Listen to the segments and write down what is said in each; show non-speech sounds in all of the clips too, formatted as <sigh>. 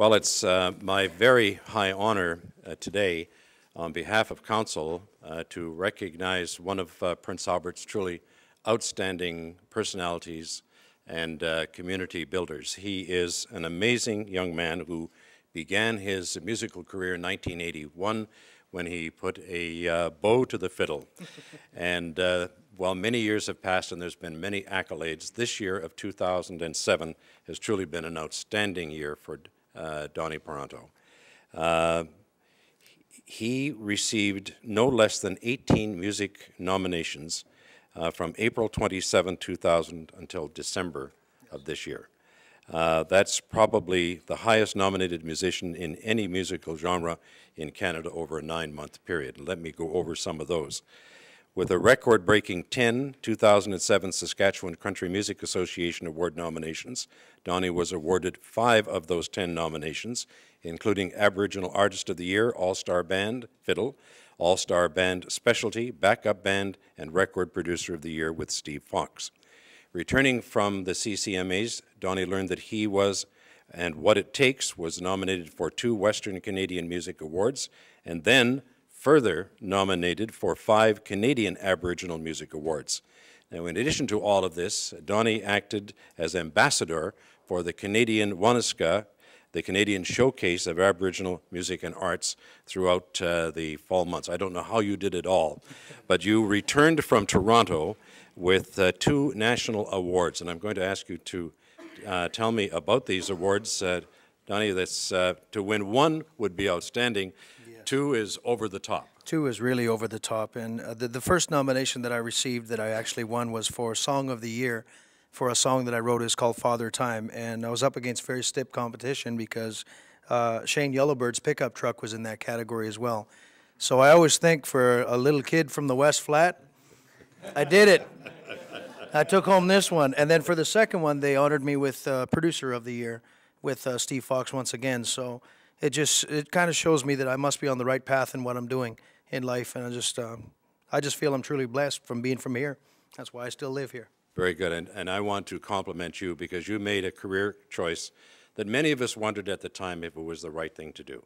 Well, it's uh, my very high honor uh, today, on behalf of council, uh, to recognize one of uh, Prince Albert's truly outstanding personalities and uh, community builders. He is an amazing young man who began his musical career in 1981 when he put a uh, bow to the fiddle. <laughs> and uh, while many years have passed and there's been many accolades, this year of 2007 has truly been an outstanding year for Donny Parenteau. Uh, he received no less than 18 music nominations uh, from April 27, 2000 until December of this year. Uh, that's probably the highest nominated musician in any musical genre in Canada over a nine-month period. Let me go over some of those. With a record-breaking 10 2007 Saskatchewan Country Music Association Award nominations, Donny was awarded five of those 10 nominations, including Aboriginal Artist of the Year, All-Star Band, Fiddle, All-Star Band Specialty, Backup Band, and Record Producer of the Year with Steve Fox. Returning from the CCMAs, Donny learned that he was and What It Takes was nominated for two Western Canadian Music Awards, and then further nominated for five Canadian Aboriginal Music Awards. Now, in addition to all of this, Donny acted as ambassador for the Canadian Wanaska, the Canadian Showcase of Aboriginal Music and Arts throughout uh, the fall months. I don't know how you did it all, but you returned from Toronto with uh, two national awards, and I'm going to ask you to uh, tell me about these awards. Uh, Donny, that's, uh, to win one would be outstanding. Two is over the top. Two is really over the top, and uh, the, the first nomination that I received that I actually won was for Song of the Year for a song that I wrote is called Father Time, and I was up against very stiff competition because uh, Shane Yellowbird's pickup truck was in that category as well. So I always think for a little kid from the West Flat, I did it. I took home this one, and then for the second one, they honored me with uh, Producer of the Year with uh, Steve Fox once again. So it just it kind of shows me that I must be on the right path in what I'm doing in life, and I just um, I just feel I'm truly blessed from being from here. That's why I still live here. Very good, and, and I want to compliment you because you made a career choice that many of us wondered at the time if it was the right thing to do.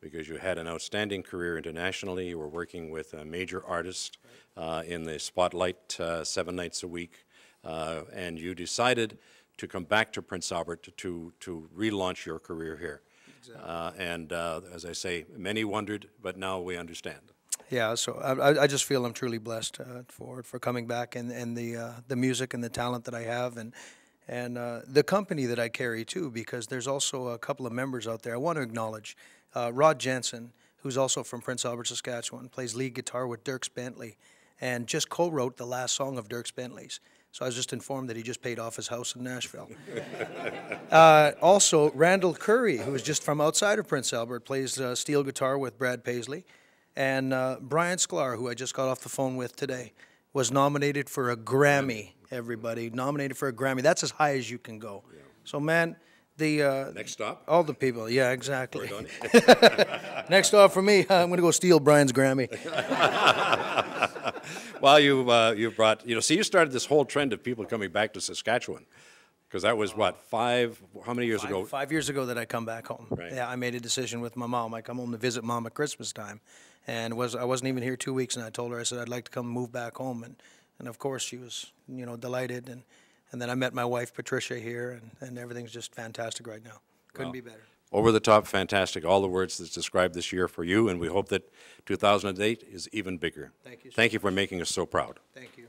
Because you had an outstanding career internationally, you were working with a major artist uh, in the spotlight uh, seven nights a week, uh, and you decided to come back to Prince Albert to, to, to relaunch your career here. Uh, and uh, as I say, many wondered, but now we understand. Yeah, so I, I- I just feel I'm truly blessed uh, for for coming back and and the uh, the music and the talent that I have and and uh, the company that I carry too. Because there's also a couple of members out there I want to acknowledge. Uh, Rod Janzen, who's also from Prince Albert, Saskatchewan, plays lead guitar with Dierks Bentley, and just co-wrote the last song of Dierks Bentley's. So I was just informed that he just paid off his house in Nashville. <laughs> Uh, also, Randle Currie, who is just from outside of Prince Albert, plays uh, steel guitar with Brad Paisley. And uh, Brian Sklar, who I just got off the phone with today, was nominated for a Grammy, everybody. Nominated for a Grammy. That's as high as you can go. So, man, the. Uh, Next stop? all the people, yeah, exactly. <laughs> Next stop for me, I'm going to go steal Brian's Grammy. <laughs> Well, you, uh, you brought, you know, see, you started this whole trend of people coming back to Saskatchewan. Because that was what, five, how many years ago? Five years ago that I come back home. Right. Yeah, I made a decision with my mom. I come home to visit mom at Christmas time, and was I wasn't even here two weeks, and I told her I said I'd like to come move back home, and and of course she was you know delighted, and and then I met my wife Patricia here, and and everything's just fantastic right now. Couldn't be better. Over the top, fantastic, all the words that's described this year for you, and we hope that 2008 is even bigger. Thank you, sir. Thank you for making us so proud. Thank you.